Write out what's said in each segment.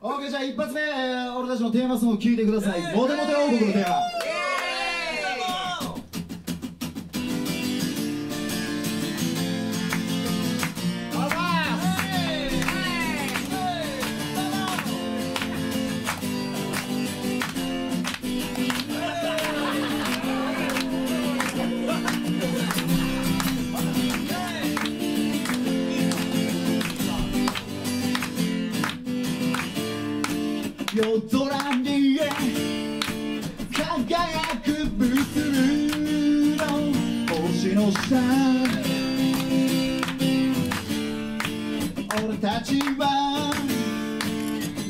オーケーじゃあ一発目、俺たちのテーマソングを聴いてください。モテモテ王国のテーマ。ちは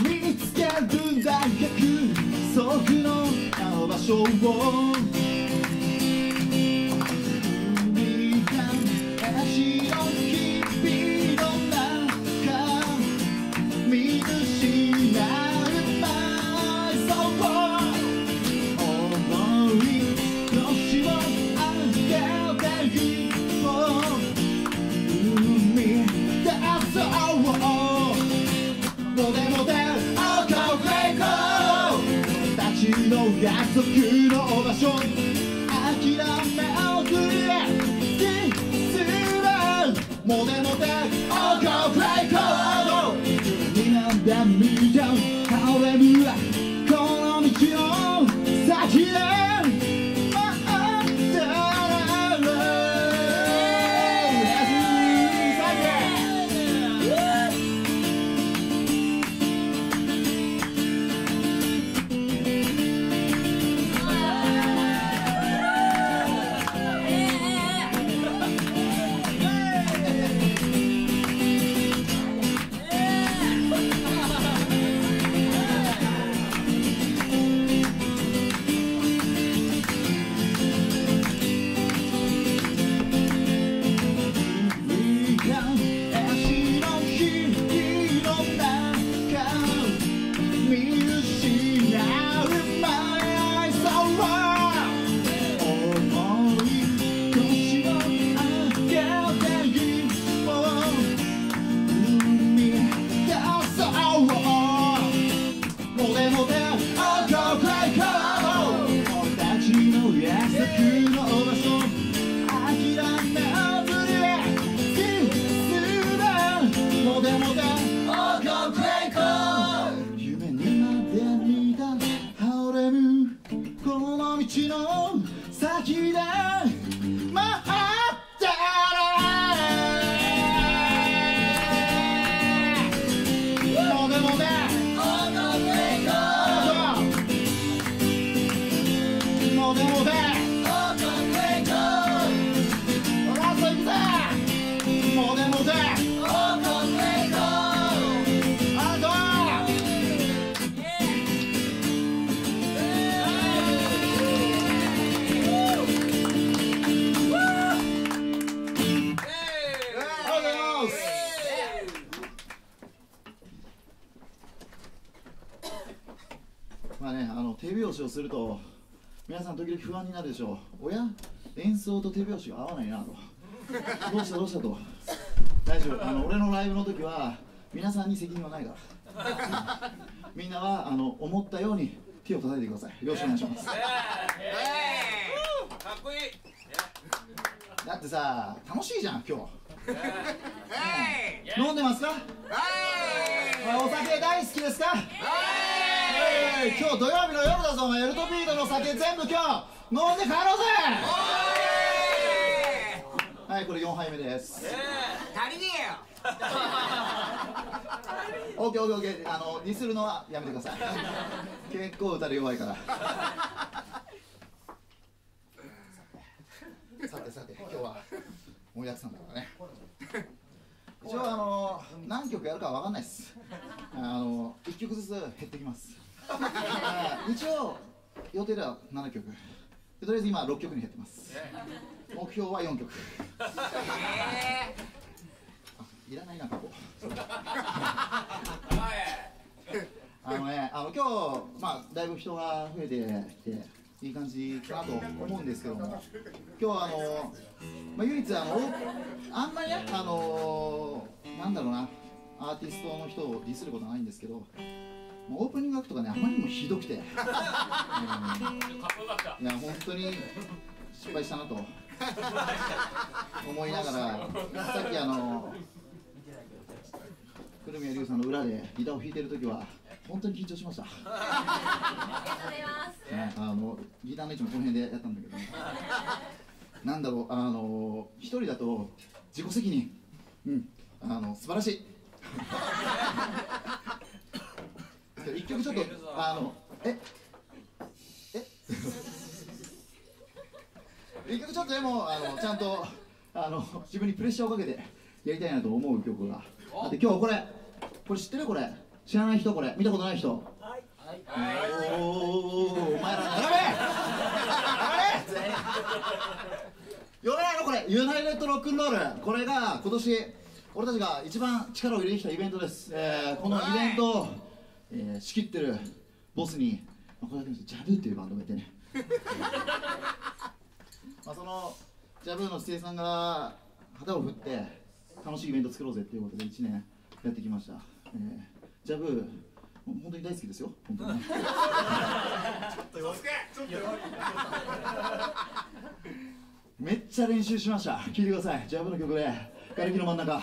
見つける大学そのあの場所をの約束の場所まあね、あの手拍子をすると皆さん時々不安になるでしょう。おや？演奏と手拍子が合わないなと。どうしたどうしたと。大丈夫。あの俺のライブの時は皆さんに責任はないから。みんなはあの思ったように手を叩いてください。よろしくお願いします。かっこいいだってさ楽しいじゃん今日飲んでますかお酒大好きですかはい今日土曜日の夜だぞお前エルトビードの酒全部今日飲んで帰ろうぜ。はいこれ4杯目です。足りね オッケーオッケーオッケー。あのディスるのはやめてください。結構歌で弱いから。さてさて今日は盛りだくさんだからね。一応あの何曲やるかわかんないです。あの1曲ずつ減ってきます。はい一応予定では7曲。でとりあえず今6曲に減ってます。目標は4曲。あいらないな過去あのね、あの今日、まあ、だいぶ人が増えてきて、いい感じかなと思うんですけども、今日はあの、まあ、唯一あの、あんまりね、あの、なんだろうな、アーティストの人をディスることはないんですけど、オープニングアクトがねあまりにもひどくて、うん。いや本当に失敗したなと。思いながらさっきあの古宮龍さんの裏でギターを弾いてる時は本当に緊張しました、ね、あのギターの位置もこの辺でやったんだけど、ね、なんだろうあの一人だと自己責任。うん。あの素晴らしい一曲ちょっとあのええ？一曲ちょっとでもあのちゃんとあの自分にプレッシャーをかけてやりたいなと思う曲があって今日これ。これ知ってる？これ。知らない人？これ。見たことない人？はい。おおお前ら並べ！並べ！読めないの？これ。ユナイテッドロックンロールこれが今年俺たちが一番力を入れてきたイベントです、えーこのイベント。を、えー仕切ってるボスに、まあ、これだけジャブっていうバンドがいてね。まあそのジャブーの生さんが旗を振って楽しいイベント作ろうぜっていうことで1年やってきました、えージャブー本当に大好きですよ。本当に。めっちゃ練習しました。聞いてください。ジャブの曲で「瓦礫の真ん中」「ラ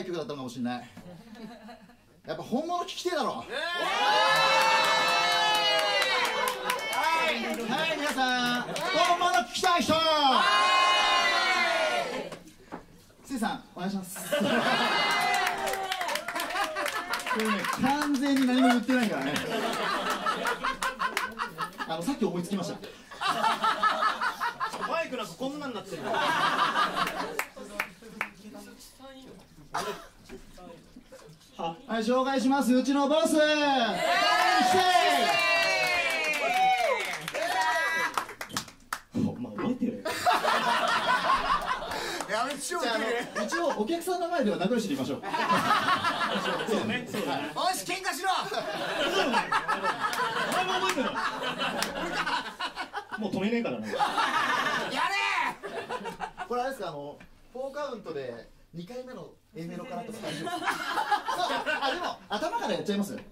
い曲だったのかもしれない。やっぱ本物聞きてえだろ。はい。はい皆さん本物聞きたい人。せいさんお願いします。これね完全に何も言ってないからね。あのさっき思いつきました。マイクなんかこんなんなってるはい、紹介します。うちのボス。えてるやめち一応お客さんの前では仲良しでいきましょう。そうねそうだねおし喧嘩しろお前も覚えてるもう止めねえからねやこれあれですか、あの、フォーカウントで。二回目の A メロからとかあ、でも、頭からやっちゃいます。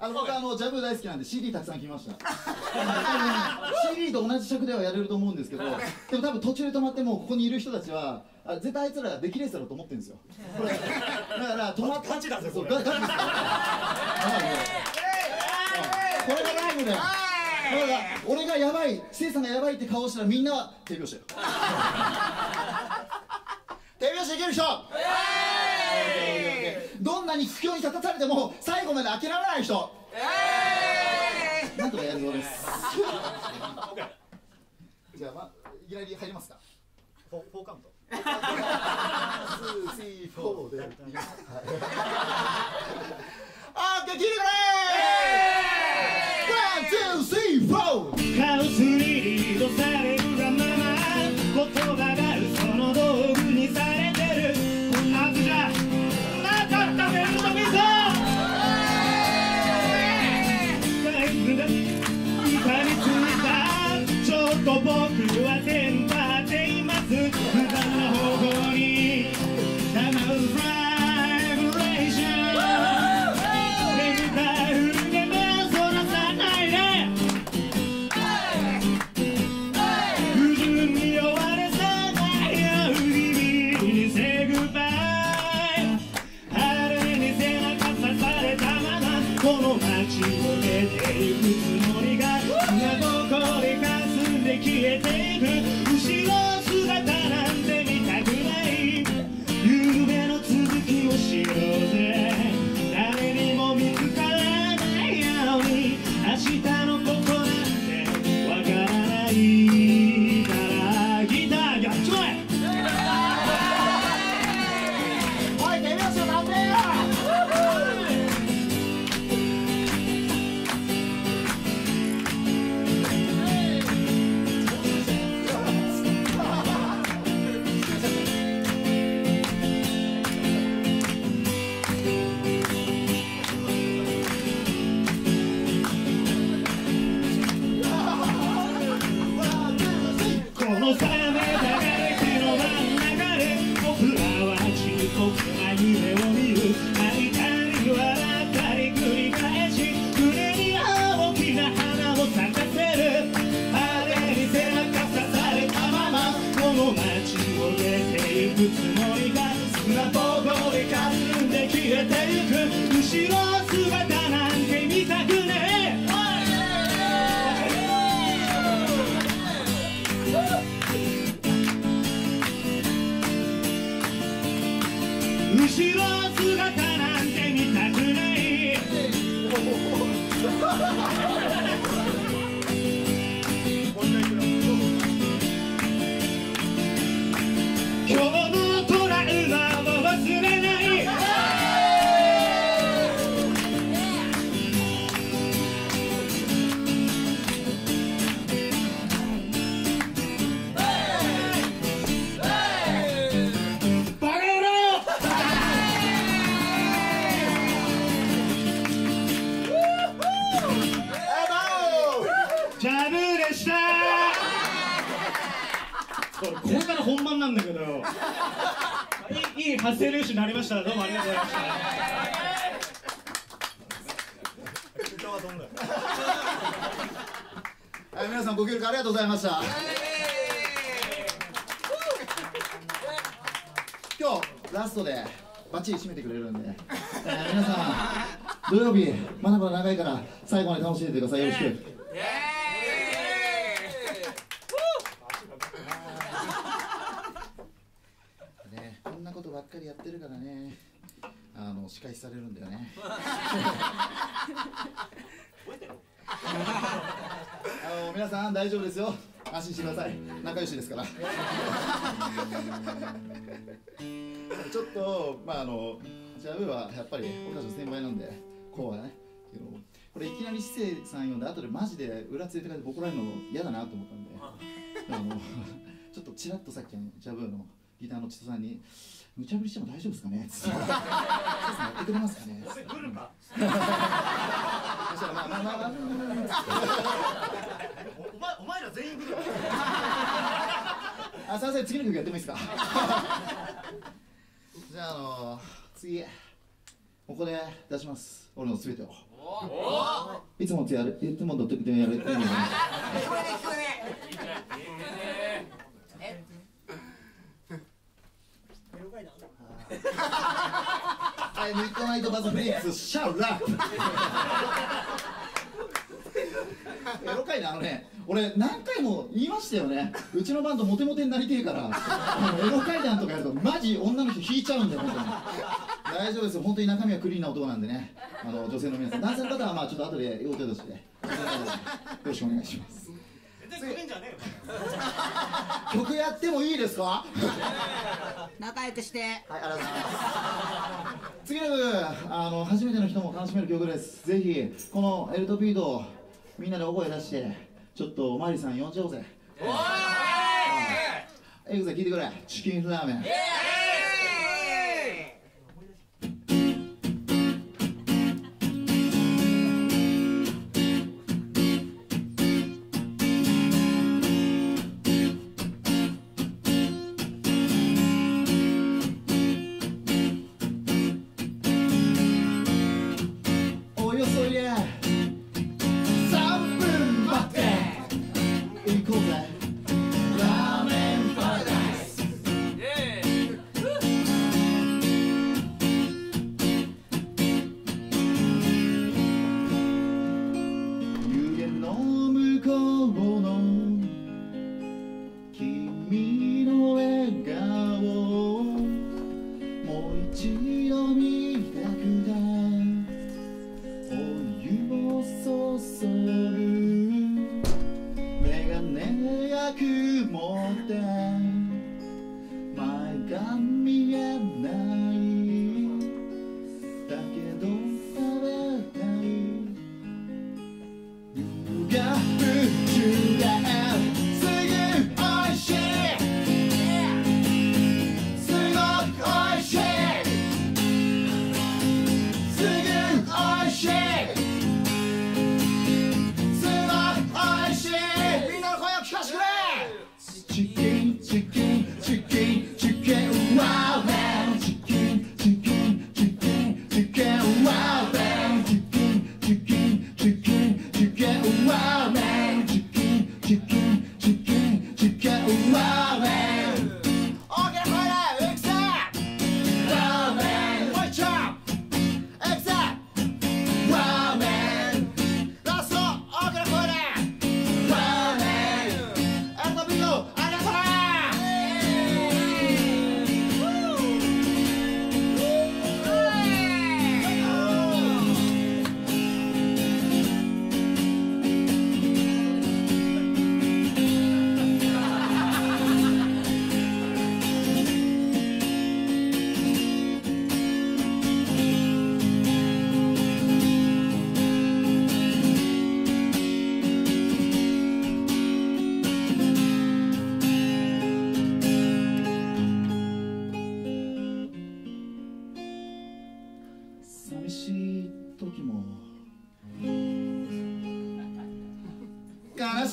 あの、僕、あの、ジャブ大好きなんで、CD たくさん聞きました。CD と同じ尺ではやれると思うんですけど、でも、多分途中で止まって、もうここにいる人たちは。あ絶対あいつらできレースだろうと思ってるんですよ。これ、だから、止まっガチだぜこれガガチですよ。これがライブだよ。だから俺がやばい、せいさんがやばいって顔したらみんなは手拍子だよ。手拍子できる人どんなに苦境に立たされても最後まで諦めない人。なんとかやるぞうです。じゃあ、まあ、いきなり入りますか？フォ four count。two、three、four で。はい。オッケー、聞いてくれで出いいいい発声練習になりましたどうもありがとうございましたはい皆さんご協力ありがとうございました。今日ラストでバッチリ締めてくれるんで、えー皆さん土曜日まだまだ長いから最後まで楽しんでてください。よろしくね、こんなことばっかりやってるからねあの仕返しされるんだよね。あの皆さん大丈夫ですよ。安心してください。仲良しですから。ちょっとまああのジャブはやっぱり俺たちの先輩なんでこうはねけどこれいきなり姿勢さん読んで後でマジで裏ついて帰って怒られるの嫌だなと思ったんで。あのちょっとちらっとさっきのジャブのギターの千田さんに「無茶ぶりしても大丈夫ですかね? 」つって「そうですねやってくれますかね?」来るかそしたらまあまあまあまあおお前お前ら全員来るよあすいません次の曲やってもいいですかじゃああの次ここで出します俺の全てをいつもとやるいつもとやるはいミッドナイトバズフリークスシャウラエロかいなあのね。俺何回も言いましたよね。うちのバンドモテモテになりてえから。あのエロ階段とかやるとマジ女の人引いちゃうんだよ本当に。大丈夫ですよ。本当に中身はクリーンな男なんでね。あの女性の皆さん。男性の方はまあちょっと後で用途として。よろしくお願いします。じゃねえよ曲やってもいいですか？仲良くしてはい、ありがとうございます。次の曲、あの初めての人も楽しめる曲です。ぜひこのエルトピードをみんなで大声出して、ちょっとおまわりさん呼んじゃおうぜ。おーい。エグゼ聞いてくれ。チキンラーメン。お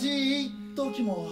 じい時も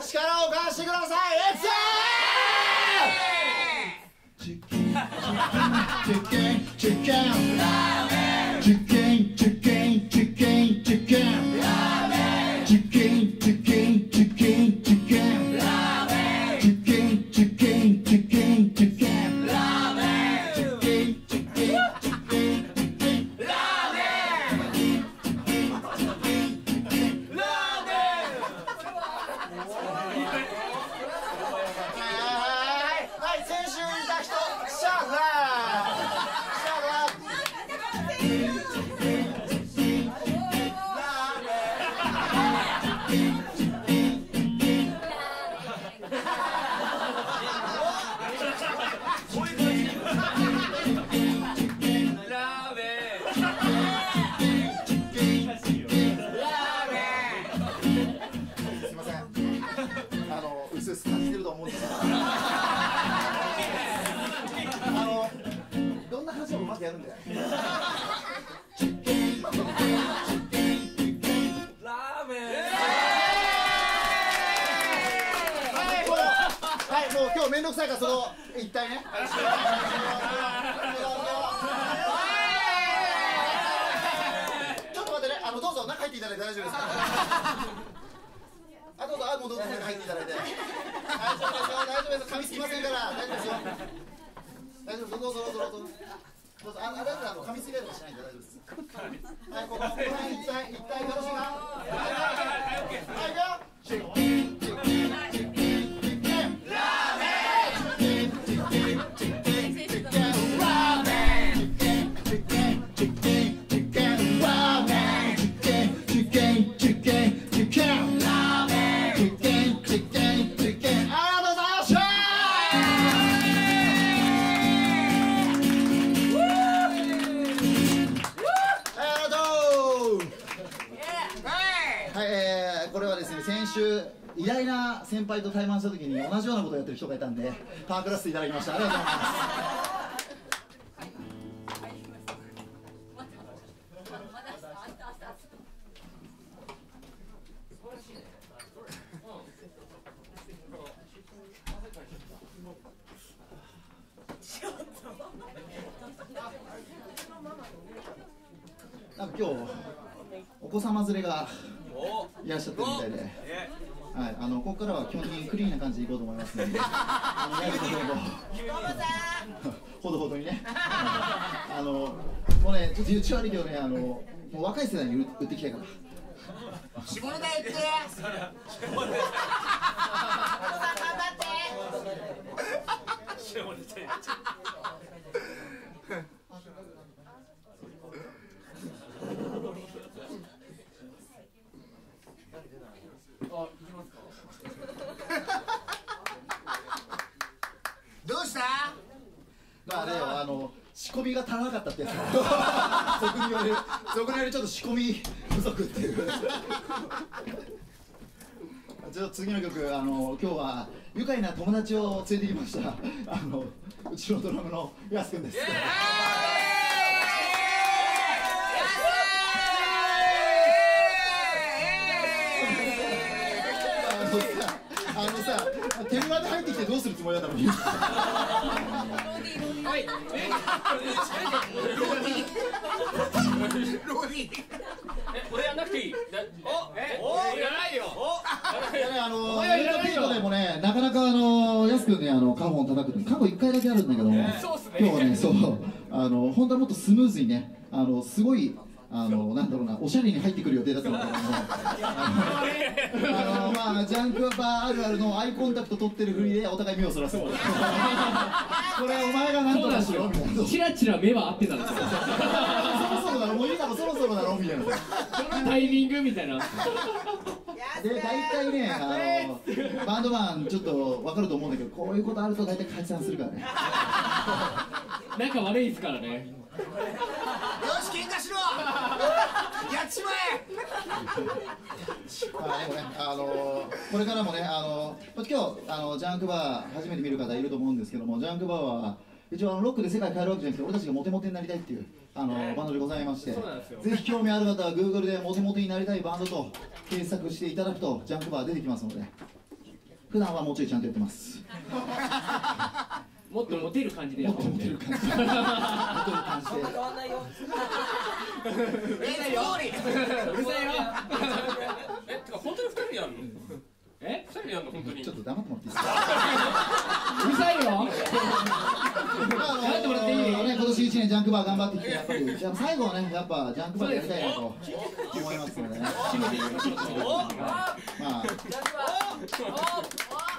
力を貸してください。レッツチキンチキンチキンチキン。さいからその一体ね。ちょっと待ってね。あのどうぞ中入っていただいて大丈夫ですか。あどうぞあもうどうぞ中入っていただいて。大丈夫ですよ。大丈夫です。噛みつきませんから。大丈夫ですよ。大丈夫です。どうぞどうぞどうぞ。どうぞ。ああ大丈夫あの噛みついたりとかしないんで大丈夫です。はいここ。この辺一体一体よろしいか。はいはいはいはいいくよ。ありがとうござい週偉大な先輩と対マンした時に同じようなことをやってる人がいたんでパークらせていただきました。ありがとうございます。なんか今日お子様連れがいらっしゃってるみたいで、はい、あのここからは基本的にクリーンな感じでいこうと思いますので、あのやることをほどほどにね、あのもうね、ちょっと言っちゃ悪いけどね、あのもう若い世代に売売っていきたいから。下ネタ言って下ネタ言っちゃどうしたまあね、あの仕込みが足らなかったってやつ。俗に言われる、俗に言われるちょっと仕込み不足っていう。ちょっと次の曲、あの今日は愉快な友達を連れてきました。あのうちのドラムのやすくんです。あのさ、あのさ、手間で入ってきてどうするつもりだったの？に。え俺やんなくていいおえおいらないよ、あのー、映画ピートでもね、なかなかあのー、やすくんね、あの、カホン叩くの、過去一回だけあるんだけども、そうっすね今日はね、そう、あの、本当はもっとスムー。ズにね、あの、すごい、あの、なんだろうな、おしゃれに入ってくる予定だったんだけども、あの、まあ、ジャンクバーあるあるのアイコンタクト取ってるふりで、お互い目をそらす。これ、お前がなんとかしろ、みたいな。チラチラ目は合ってたんですよそろそろだろ、もういいだろ、そろそろだろ、みたいな。そのタイミングみたいなで大体ねあのバンドマンちょっと分かると思うんだけどこういうことあると大体解散するからね仲悪いですからねよし喧嘩しろやっちまえまあでもねあのこれからもねあの今日あのジャンクバー初めて見る方いると思うんですけどもジャンクバーは一応あのロックで世界変えるわけじゃなくて俺たちがモテモテになりたいっていうあのバンドでございましてぜひ興味ある方は Google でモテモテになりたいバンドと検索していただくとジャンクバー出てきますので普段はもうちょいちゃんとやってます。もっとモテる感じでやもっとってる。んでモテる感じ モテる感じで。え通り。うるさいよ。えてか本当に二人でやんの？え？二人でやんの本当に？ちょっと黙ってもらっていいですか？うるさいよ。黙ってもらっていい？ね、今年1年ジャンクバー頑張ってきて、やっぱり、最後はね、やっぱジャンクバーでやりたいなと思いますのでね。まあ、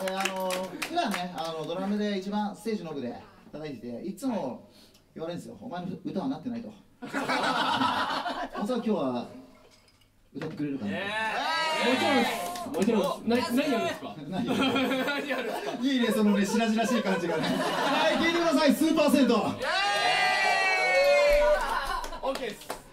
えーあ。の普段ね、あのドラムで一番ステージの奥で叩いてて、いつも言われるんですよ、お前の歌はなってないと。本当は今日は歌ってくれるかな。もちろんですもちろんですな何やるんですか？何いいね、そのね、しらじらしい感じがね。はい、聞いてください、スーパー銭湯。オッケーです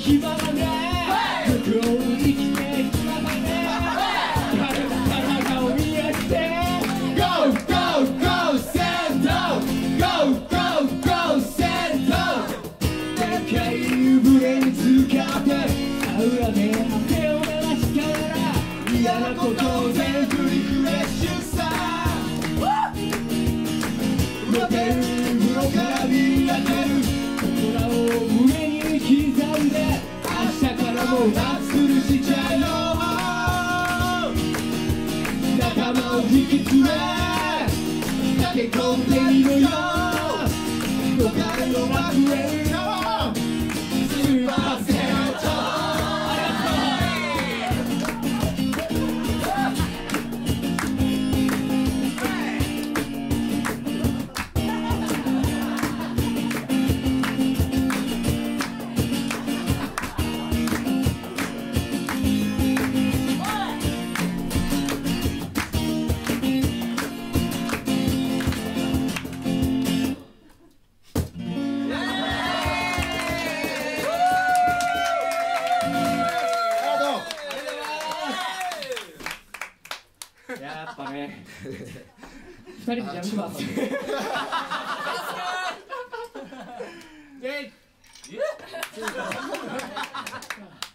Himalaya. 二人でジャンプバーする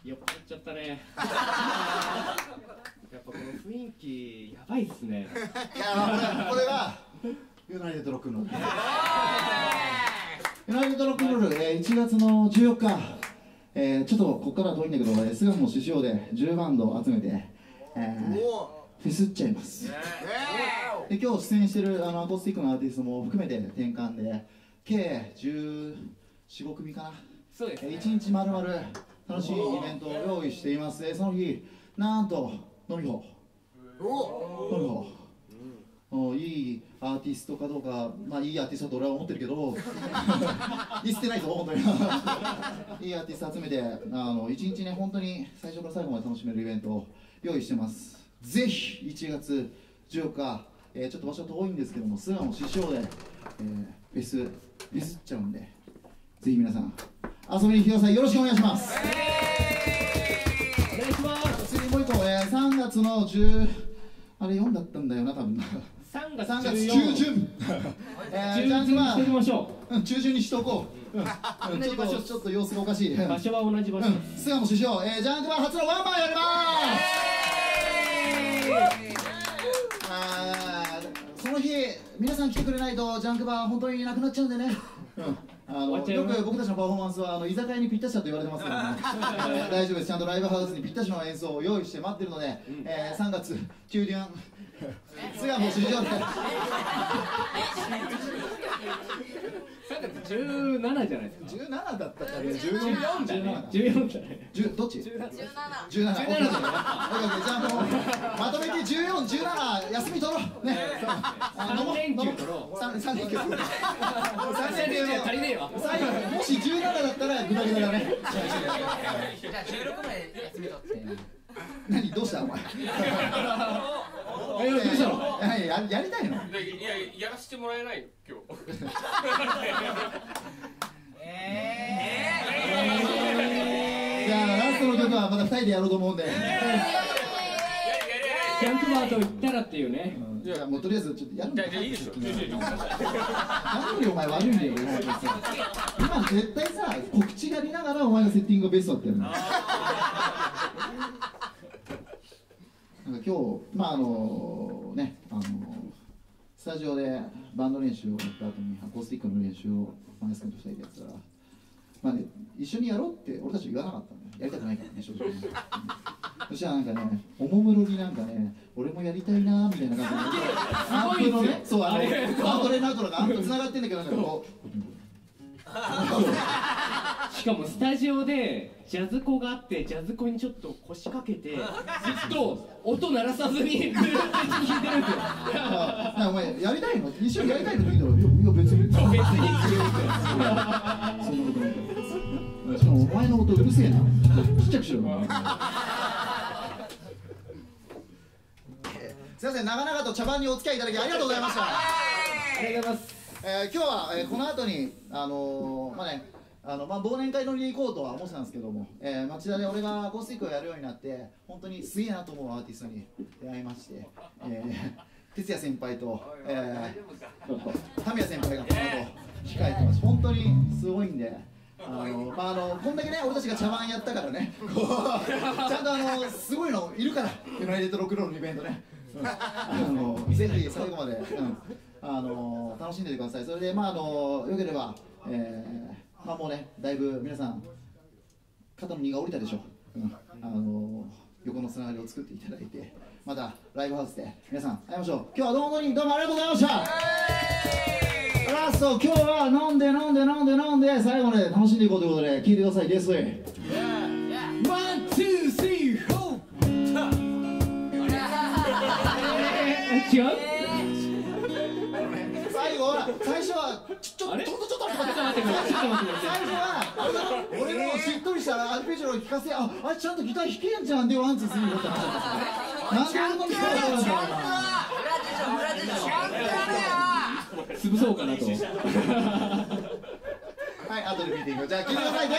酔っ払っちゃったね。やっぱこの雰囲気やばいっすね。いやこれこれはユナイテッドロックンロールユナイテッドロックンロール、えー、1月の14日、えー、ちょっとここからは遠いんだけど、えー、巣鴨の獅子王で10バンド集めて、えー、フェスっちゃいますで今日出演してるあのアコースティックのアーティストも含めて転換で計1415組かな。そうですえー一日まるまる楽しいイベントを用意しています。えーその日なんと飲み放飲み放おいいアーティストかどうかまあいいアーティストだと俺は思ってるけど 言ってないぞ本当に。いいアーティスト集めてあの一日ね本当に最初から最後まで楽しめるイベントを用意してます。ぜひ1月14日、えーちょっと場所遠いんですけども巣鴨師匠で、えーフェスフェスっちゃうんでぜひ皆さん遊びに来てください。よろしくお願いします。お願いします。次もう一個、えー、3月の10あれ4だったんだよな多分。3月3月14中旬。えー、中旬にしておきましょう。ん中旬にしとこう、うん。うんちょっとちょっと様子がおかしい、場所は同じ場所。うん、巣鴨師匠、えー、ジャンクマン初のワンマンやりますの日皆さん来てくれないとジャンクバー本当になくなっちゃうんでね、うん。あのよく僕たちのパフォーマンスはあの居酒屋にぴったしだと言われてますけどね、え ー大丈夫です。ちゃんとライブハウスにぴったしの演奏を用意して待ってるので、えー、3月中旬巣鴨市場で3月17じゃないですか。17だったかね14だね14だね10どっち？17 17 17オッケーオッケーオッケーじゃあもうまとめて14、17休み取ろう。ね。あ3連休取ろう。三三連休。三3連休足りねえわ最後もし17だったらグダグダだね。じゃあ16まで休み取って何どうしたお前えどうしたのやややりたいの？でいややらせてもらえないの今日。じゃあラストの曲はまた2人でやろうと思うんで。ジャンクバーと言ったらっていうね。じゃあもうとりあえずちょっとやるんだじゃあじゃあいいでしょ。いいでしょ何でお前悪いんだよ今今絶対さ告知やりながらお前のセッティングがベストだったよねなんか今日まああのねあのスタジオでバンド練習をやった後にアコースティックの練習をマネス君と2人でやってたらまあね一緒にやろうって俺たち言わなかったんだよやりたくないからね正直ね。そしたらなんかねおもむろになんかね俺もやりたいなみたいな感じでアンプのねそうあのアントレナートとかアンプ繋がってんだけどなんかこうしかもスタジオでジャズコがあってジャズコにちょっと腰掛けて ずっと音鳴らさずにずっと弾いてるんですよ。あなんかお前やりたいの？一緒にやりたいの？って言ったらいやいや別に。別に。そんなことないしかもお前の音うるせえな。ちっちゃくしろ。よすいません長々と茶番にお付き合いいただきありがとうございました。ありがとうございます。えー今日は、えーこの後にあのーまあねあのまあ、忘年会乗りに行こうとは思ってたんですけども、えー町田で俺がアコースティックをやるようになって本当にすげえなと思うアーティストに出会いまして、えー、哲也先輩と、えー、タミヤ先輩がこの後控えてます。本当にすごいんであの、まあ、あのこんだけね俺たちが茶番やったからねちゃんとあのすごいのいるからユナイテッドロックロールのイベントね、うん。あのぜひ最後まで、うん。あの楽しんでてください。それでまああのよければ、えーまあもうねだいぶ皆さん肩の荷が下りたでしょう。ん。あの横のつながりを作っていただいてまたライブハウスで皆さん会いましょう。今日はどうもどうもありがとうございました。ラスト今日は飲んで飲んで飲んで飲んで最後まで楽しんでいこうということで聞いてくださいゲストへ。 one、two、three、four。違う？最初は俺のしっとりしたアルペジオを聞かせああれちゃんとギター弾けんじゃんで one two three。だったなんでこんな聞こえたんだろうな潰そうかなとはい後で聞いていきましょう。じゃあ聞いてください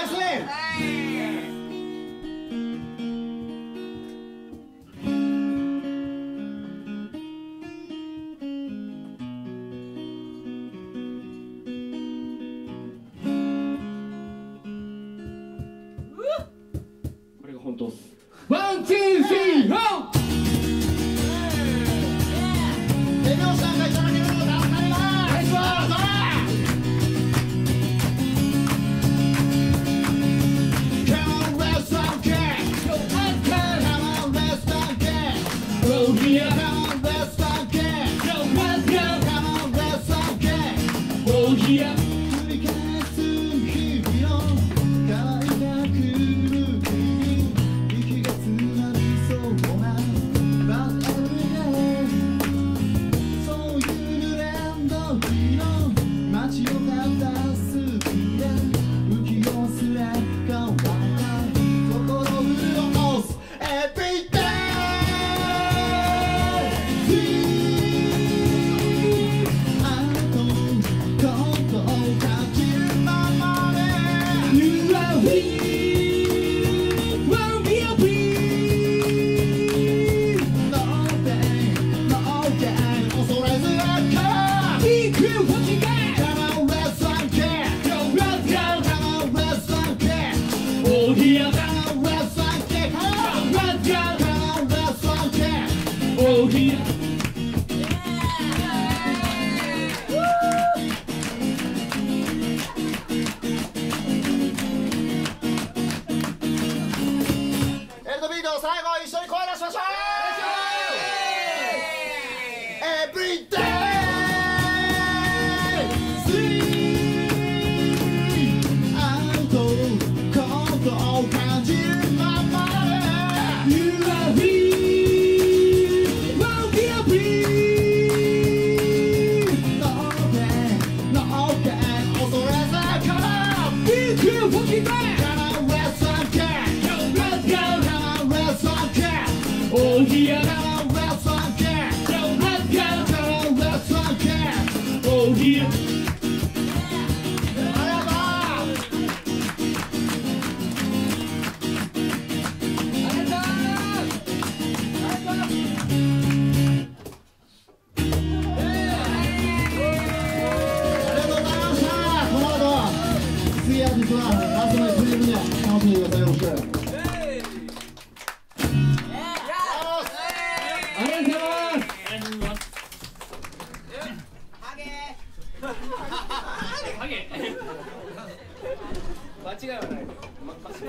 Every day